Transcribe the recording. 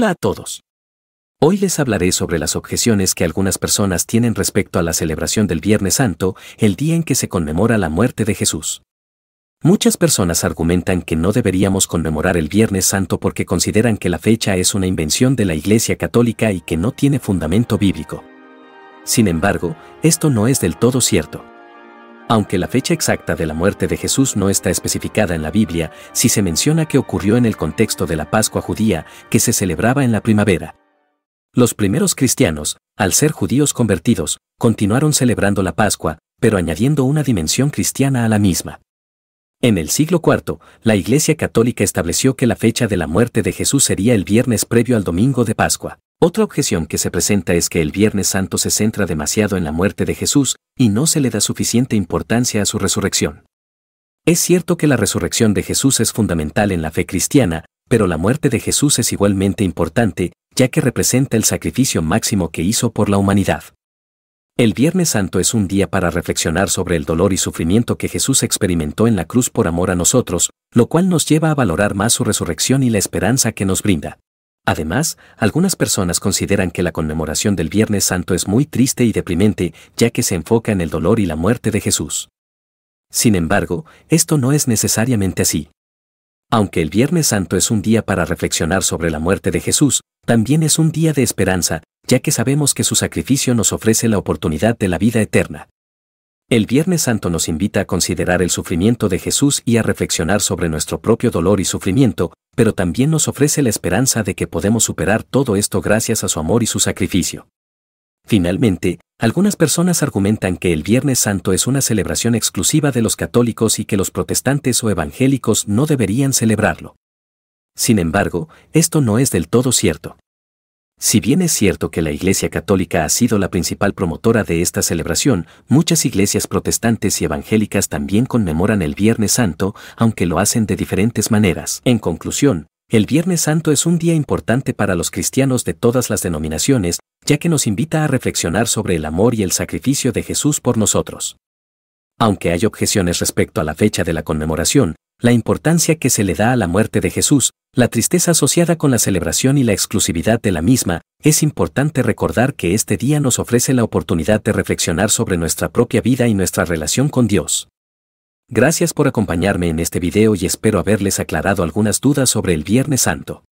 Hola a todos. Hoy les hablaré sobre las objeciones que algunas personas tienen respecto a la celebración del Viernes Santo, el día en que se conmemora la muerte de Jesús. Muchas personas argumentan que no deberíamos conmemorar el Viernes Santo porque consideran que la fecha es una invención de la Iglesia Católica y que no tiene fundamento bíblico. Sin embargo, esto no es del todo cierto. Aunque la fecha exacta de la muerte de Jesús no está especificada en la Biblia, sí se menciona que ocurrió en el contexto de la Pascua judía, que se celebraba en la primavera. Los primeros cristianos, al ser judíos convertidos, continuaron celebrando la Pascua, pero añadiendo una dimensión cristiana a la misma. En el siglo IV, la Iglesia Católica estableció que la fecha de la muerte de Jesús sería el viernes previo al domingo de Pascua. Otra objeción que se presenta es que el Viernes Santo se centra demasiado en la muerte de Jesús y no se le da suficiente importancia a su resurrección. Es cierto que la resurrección de Jesús es fundamental en la fe cristiana, pero la muerte de Jesús es igualmente importante, ya que representa el sacrificio máximo que hizo por la humanidad. El Viernes Santo es un día para reflexionar sobre el dolor y sufrimiento que Jesús experimentó en la cruz por amor a nosotros, lo cual nos lleva a valorar más su resurrección y la esperanza que nos brinda. Además, algunas personas consideran que la conmemoración del Viernes Santo es muy triste y deprimente, ya que se enfoca en el dolor y la muerte de Jesús. Sin embargo, esto no es necesariamente así. Aunque el Viernes Santo es un día para reflexionar sobre la muerte de Jesús, también es un día de esperanza, ya que sabemos que su sacrificio nos ofrece la oportunidad de la vida eterna. El Viernes Santo nos invita a considerar el sufrimiento de Jesús y a reflexionar sobre nuestro propio dolor y sufrimiento, pero también nos ofrece la esperanza de que podemos superar todo esto gracias a su amor y su sacrificio. Finalmente, algunas personas argumentan que el Viernes Santo es una celebración exclusiva de los católicos y que los protestantes o evangélicos no deberían celebrarlo. Sin embargo, esto no es del todo cierto. Si bien es cierto que la Iglesia Católica ha sido la principal promotora de esta celebración, muchas iglesias protestantes y evangélicas también conmemoran el Viernes Santo, aunque lo hacen de diferentes maneras. En conclusión, el Viernes Santo es un día importante para los cristianos de todas las denominaciones, ya que nos invita a reflexionar sobre el amor y el sacrificio de Jesús por nosotros. Aunque hay objeciones respecto a la fecha de la conmemoración, la importancia que se le da a la muerte de Jesús, la tristeza asociada con la celebración y la exclusividad de la misma, es importante recordar que este día nos ofrece la oportunidad de reflexionar sobre nuestra propia vida y nuestra relación con Dios. Gracias por acompañarme en este video y espero haberles aclarado algunas dudas sobre el Viernes Santo.